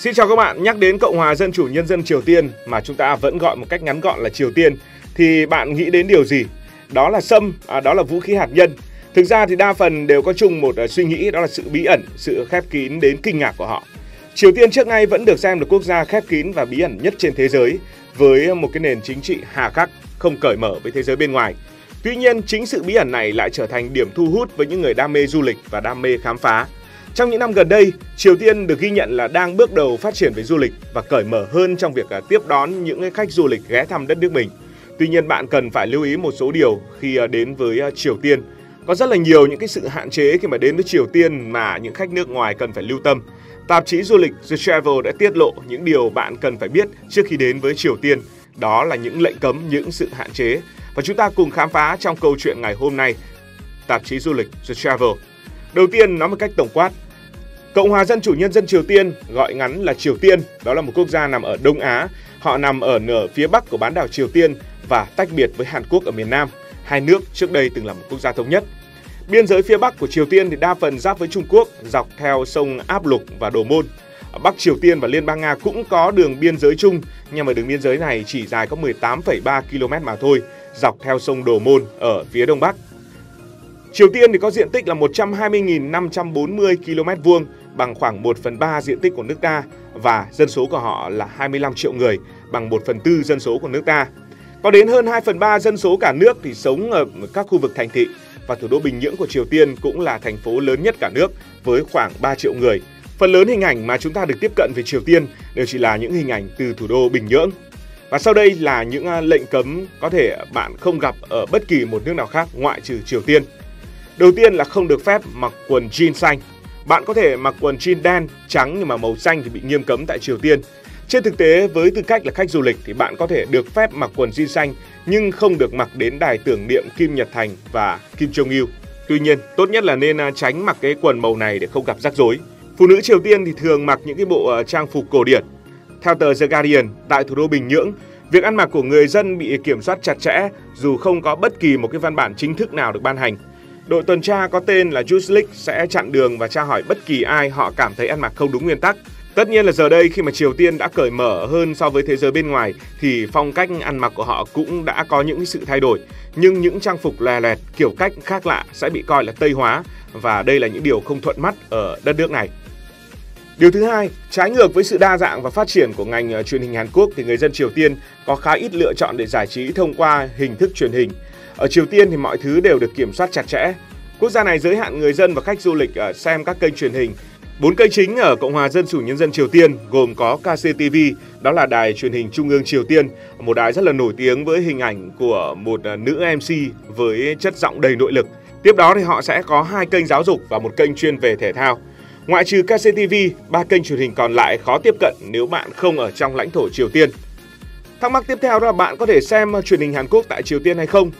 Xin chào các bạn, nhắc đến Cộng hòa Dân chủ Nhân dân Triều Tiên mà chúng ta vẫn gọi một cách ngắn gọn là Triều Tiên thì bạn nghĩ đến điều gì? Đó là sâm, à, đó là vũ khí hạt nhân. Thực ra thì đa phần đều có chung một à, suy nghĩ đó là sự bí ẩn, sự khép kín đến kinh ngạc của họ. Triều Tiên trước nay vẫn được xem là quốc gia khép kín và bí ẩn nhất trên thế giới với một cái nền chính trị hà khắc, không cởi mở với thế giới bên ngoài. Tuy nhiên, chính sự bí ẩn này lại trở thành điểm thu hút với những người đam mê du lịch và đam mê khám phá. Trong những năm gần đây, Triều Tiên được ghi nhận là đang bước đầu phát triển về du lịch và cởi mở hơn trong việc à, tiếp đón những khách du lịch ghé thăm đất nước mình. Tuy nhiên bạn cần phải lưu ý một số điều khi à, đến với à, Triều Tiên. Có rất là nhiều những cái sự hạn chế khi mà đến với Triều Tiên mà những khách nước ngoài cần phải lưu tâm. Tạp chí du lịch The Travel đã tiết lộ những điều bạn cần phải biết trước khi đến với Triều Tiên. Đó là những lệnh cấm, những sự hạn chế. Và chúng ta cùng khám phá trong câu chuyện ngày hôm nay. Tạp chí du lịch The Travel. Đầu tiên nói một cách tổng quát, Cộng hòa Dân chủ Nhân dân Triều Tiên, gọi ngắn là Triều Tiên, đó là một quốc gia nằm ở Đông Á. Họ nằm ở nửa phía bắc của bán đảo Triều Tiên và tách biệt với Hàn Quốc ở miền Nam. Hai nước trước đây từng là một quốc gia thống nhất. Biên giới phía bắc của Triều Tiên thì đa phần giáp với Trung Quốc, dọc theo sông Áp Lục và Đồ Môn. Bắc Triều Tiên và Liên bang Nga cũng có đường biên giới chung, nhưng mà đường biên giới này chỉ dài có 18,3 km mà thôi, dọc theo sông Đồ Môn ở phía đông bắc. Triều Tiên thì có diện tích là 120.540 km vuông, bằng khoảng 1 phần 3 diện tích của nước ta và dân số của họ là 25 triệu người, bằng 1 phần 4 dân số của nước ta. Có đến hơn 2 phần 3 dân số cả nước thì sống ở các khu vực thành thị và thủ đô Bình Nhưỡng của Triều Tiên cũng là thành phố lớn nhất cả nước với khoảng 3 triệu người. Phần lớn hình ảnh mà chúng ta được tiếp cận về Triều Tiên đều chỉ là những hình ảnh từ thủ đô Bình Nhưỡng. Và sau đây là những à, lệnh cấm có thể bạn không gặp ở bất kỳ một nước nào khác ngoại trừ Triều Tiên. Đầu tiên là không được phép mặc quần jean xanh. Bạn có thể mặc quần jean đen, trắng nhưng mà màu xanh thì bị nghiêm cấm tại Triều Tiên. Trên thực tế, với tư cách là khách du lịch thì bạn có thể được phép mặc quần jean xanh nhưng không được mặc đến đài tưởng niệm Kim Nhật Thành và Kim Jong Il. Tuy nhiên, tốt nhất là nên à, tránh mặc cái quần màu này để không gặp rắc rối. Phụ nữ Triều Tiên thì thường mặc những cái bộ à, trang phục cổ điển. Theo tờ The Guardian, tại thủ đô Bình Nhưỡng, việc ăn mặc của người dân bị kiểm soát chặt chẽ dù không có bất kỳ một cái văn bản chính thức nào được ban hành. Đội tuần tra có tên là Juslik sẽ chặn đường và tra hỏi bất kỳ ai họ cảm thấy ăn mặc không đúng nguyên tắc. Tất nhiên là giờ đây khi mà Triều Tiên đã cởi mở hơn so với thế giới bên ngoài thì phong cách ăn mặc của họ cũng đã có những sự thay đổi. Nhưng những trang phục lè lẹt, kiểu cách khác lạ sẽ bị coi là Tây hóa và đây là những điều không thuận mắt ở đất nước này. Điều thứ hai, trái ngược với sự đa dạng và phát triển của ngành ờ, truyền hình Hàn Quốc thì người dân Triều Tiên có khá ít lựa chọn để giải trí thông qua hình thức truyền hình. Ở Triều Tiên thì mọi thứ đều được kiểm soát chặt chẽ. Quốc gia này giới hạn người dân và khách du lịch ờ, xem các kênh truyền hình. Bốn kênh chính ở Cộng hòa Dân chủ Nhân dân Triều Tiên gồm có KCTV, đó là đài truyền hình trung ương Triều Tiên, một đài rất là nổi tiếng với hình ảnh của một ờ, nữ MC với chất giọng đầy nội lực. Tiếp đó thì họ sẽ có hai kênh giáo dục và một kênh chuyên về thể thao. Ngoại trừ KCTV, ba kênh truyền hình còn lại khó tiếp cận nếu bạn không ở trong lãnh thổ Triều Tiên. Thắc mắc tiếp theo là bạn có thể xem ờ, truyền hình Hàn Quốc tại Triều Tiên hay không?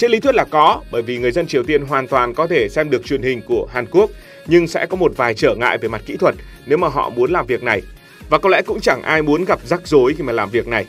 Trên lý thuyết là có, bởi vì người dân Triều Tiên hoàn toàn có thể xem được truyền hình của Hàn Quốc, nhưng sẽ có một vài trở ngại về mặt kỹ thuật nếu mà họ muốn làm việc này. Và có lẽ cũng chẳng ai muốn gặp rắc rối khi mà làm việc này.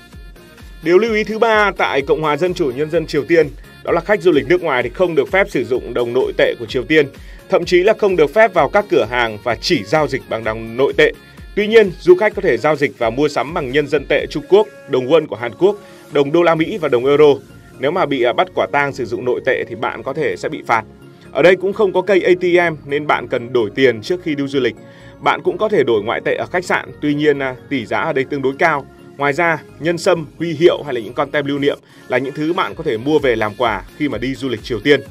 Điều lưu ý thứ ba tại Cộng hòa Dân chủ Nhân dân Triều Tiên đó là khách du lịch nước ngoài thì không được phép sử dụng đồng nội tệ của Triều Tiên, thậm chí là không được phép vào các cửa hàng và chỉ giao dịch bằng đồng nội tệ. Tuy nhiên, du khách có thể giao dịch và mua sắm bằng nhân dân tệ Trung Quốc, đồng won của Hàn Quốc, đồng đô la Mỹ và đồng euro. Nếu mà bị à, bắt quả tang sử dụng nội tệ thì bạn có thể sẽ bị phạt. Ở đây cũng không có cây ATM nên bạn cần đổi tiền trước khi đi du lịch. Bạn cũng có thể đổi ngoại tệ ở khách sạn, tuy nhiên à, tỷ giá ở đây tương đối cao. Ngoài ra, nhân sâm, huy hiệu hay là những con tem lưu niệm là những thứ bạn có thể mua về làm quà khi mà đi du lịch Triều Tiên.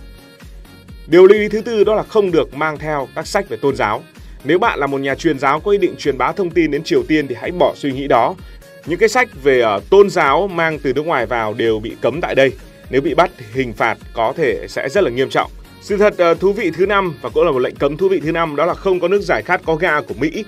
Điều lưu ý thứ tư đó là không được mang theo các sách về tôn giáo. Nếu bạn là một nhà truyền giáo có ý định truyền bá thông tin đến Triều Tiên thì hãy bỏ suy nghĩ đó. Những cái sách về uh, tôn giáo mang từ nước ngoài vào đều bị cấm tại đây. Nếu bị bắt hình phạt có thể sẽ rất là nghiêm trọng. Sự thật uh, thú vị thứ năm và cũng là một lệnh cấm thú vị thứ năm đó là không có nước giải khát có ga của Mỹ.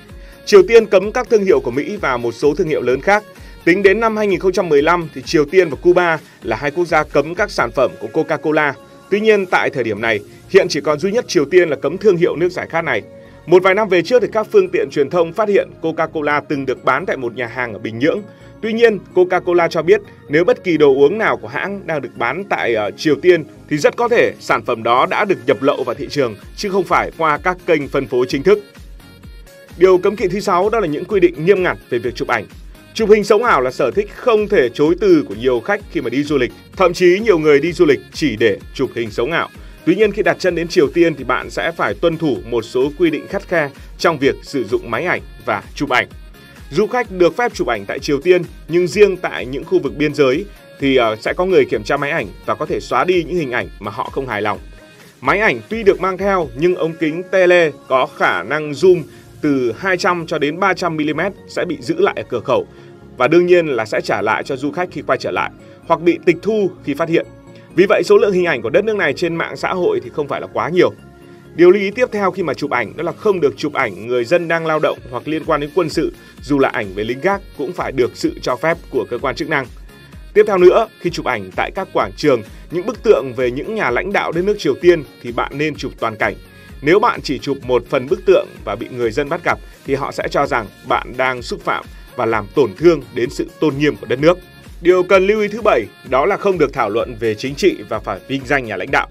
Triều Tiên cấm các thương hiệu của Mỹ và một số thương hiệu lớn khác. Tính đến năm 2015 thì Triều Tiên và Cuba là hai quốc gia cấm các sản phẩm của Coca-Cola. Tuy nhiên tại thời điểm này, hiện chỉ còn duy nhất Triều Tiên là cấm thương hiệu nước giải khát này. Một vài năm về trước thì các phương tiện truyền thông phát hiện Coca-Cola từng được bán tại một nhà hàng ở Bình Nhưỡng. Tuy nhiên, Coca-Cola cho biết nếu bất kỳ đồ uống nào của hãng đang được bán tại uh, Triều Tiên thì rất có thể sản phẩm đó đã được nhập lậu vào thị trường chứ không phải qua các kênh phân phối chính thức. Điều cấm kỵ thứ sáu đó là những quy định nghiêm ngặt về việc chụp ảnh. Chụp hình sống ảo là sở thích không thể chối từ của nhiều khách khi mà đi du lịch. Thậm chí nhiều người đi du lịch chỉ để chụp hình sống ảo. Tuy nhiên, khi đặt chân đến Triều Tiên thì bạn sẽ phải tuân thủ một số quy định khắt khe trong việc sử dụng máy ảnh và chụp ảnh. Du khách được phép chụp ảnh tại Triều Tiên, nhưng riêng tại những khu vực biên giới thì ờ, sẽ có người kiểm tra máy ảnh và có thể xóa đi những hình ảnh mà họ không hài lòng. Máy ảnh tuy được mang theo, nhưng ống kính tele có khả năng zoom từ 200 cho đến 300 mm sẽ bị giữ lại ở cửa khẩu và đương nhiên là sẽ trả lại cho du khách khi quay trở lại hoặc bị tịch thu khi phát hiện. Vì vậy số lượng hình ảnh của đất nước này trên mạng xã hội thì không phải là quá nhiều. Điều lưu ý tiếp theo khi mà chụp ảnh đó là không được chụp ảnh người dân đang lao động hoặc liên quan đến quân sự, dù là ảnh về lính gác cũng phải được sự cho phép của cơ quan chức năng. Tiếp theo nữa, khi chụp ảnh tại các quảng trường, những bức tượng về những nhà lãnh đạo đất nước Triều Tiên thì bạn nên chụp toàn cảnh. Nếu bạn chỉ chụp một phần bức tượng và bị người dân bắt gặp thì họ sẽ cho rằng bạn đang xúc phạm và làm tổn thương đến sự tôn nghiêm của đất nước. Điều cần lưu ý thứ bảy đó là không được thảo luận về chính trị và phải vinh danh nhà lãnh đạo.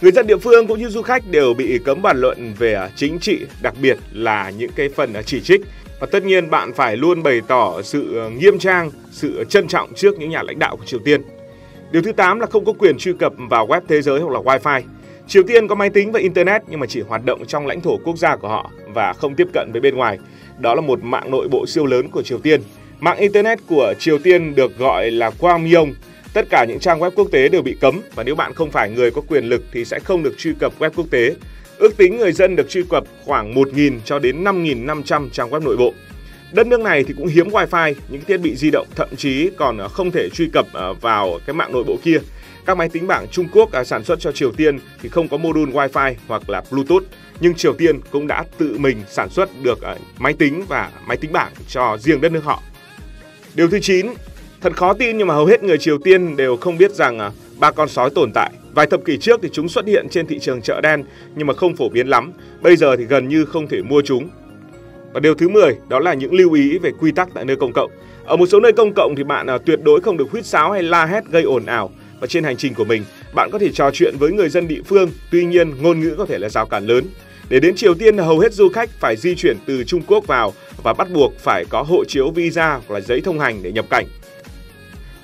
Người dân địa phương cũng như du khách đều bị cấm bàn luận về à, chính trị, đặc biệt là những cái phần à, chỉ trích. Và tất nhiên bạn phải luôn bày tỏ sự à, nghiêm trang, sự trân trọng trước những nhà lãnh đạo của Triều Tiên. Điều thứ 8 là không có quyền truy cập vào web thế giới hoặc là wifi. Triều Tiên có máy tính và internet nhưng mà chỉ hoạt động trong lãnh thổ quốc gia của họ và không tiếp cận với bên ngoài. Đó là một mạng nội bộ siêu lớn của Triều Tiên. Mạng internet của Triều Tiên được gọi là Kwangmyong Tất cả những trang web quốc tế đều bị cấm và nếu bạn không phải người có quyền lực thì sẽ không được truy cập web quốc tế. Ước tính người dân được truy cập khoảng 1.000 cho đến 5.500 trang web nội bộ. Đất nước này thì cũng hiếm wifi, những thiết bị di động thậm chí còn ờ, không thể truy cập ờ, vào cái mạng nội bộ kia. Các máy tính bảng Trung Quốc ờ, sản xuất cho Triều Tiên thì không có module wifi hoặc là Bluetooth, nhưng Triều Tiên cũng đã tự mình sản xuất được máy tính và máy tính bảng cho riêng đất nước họ. Điều thứ 9, Thật khó tin nhưng mà hầu hết người Triều Tiên đều không biết rằng à, ba con sói tồn tại. Vài thập kỷ trước thì chúng xuất hiện trên thị trường chợ đen nhưng mà không phổ biến lắm. Bây giờ thì gần như không thể mua chúng. Và điều thứ 10 đó là những lưu ý về quy tắc tại nơi công cộng. Ở một số nơi công cộng thì bạn à, tuyệt đối không được huýt sáo hay la hét gây ồn ào. Và trên hành trình của mình, bạn có thể trò chuyện với người dân địa phương, tuy nhiên ngôn ngữ có thể là rào cản lớn. Để đến Triều Tiên hầu hết du khách phải di chuyển từ Trung Quốc vào và bắt buộc phải có hộ chiếu visa hoặc là giấy thông hành để nhập cảnh.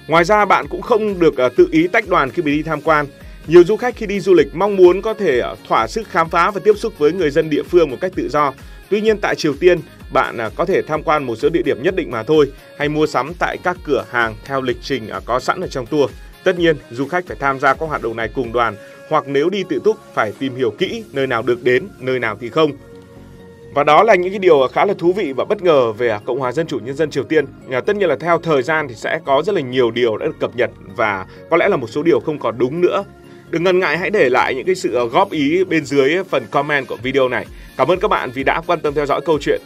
Ngoài ra bạn cũng không được ờ, tự ý tách đoàn khi đi tham quan. Nhiều du khách khi đi du lịch mong muốn có thể ờ, thỏa sức khám phá và tiếp xúc với người dân địa phương một cách tự do. Tuy nhiên tại Triều Tiên, bạn ờ, có thể tham quan một số địa điểm nhất định mà thôi hay mua sắm tại các cửa hàng theo lịch trình có sẵn ở trong tour. Tất nhiên, du khách phải tham gia các hoạt động này cùng đoàn hoặc nếu đi tự túc phải tìm hiểu kỹ nơi nào được đến, nơi nào thì không và đó là những cái điều khá là thú vị và bất ngờ về Cộng hòa Dân chủ Nhân dân Triều Tiên. À, tất nhiên là theo thời gian thì sẽ có rất là nhiều điều đã được cập nhật và có lẽ là một số điều không còn đúng nữa. Đừng ngần ngại hãy để lại những cái sự ờ, góp ý bên dưới phần comment của video này. Cảm ơn các bạn vì đã quan tâm theo dõi câu chuyện.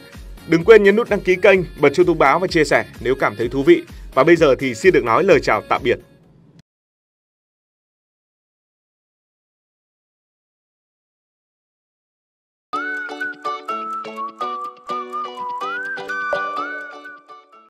Đừng quên nhấn nút đăng ký kênh, bật chuông thông báo và chia sẻ nếu cảm thấy thú vị. Và bây giờ thì xin được nói lời chào tạm biệt.